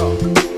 all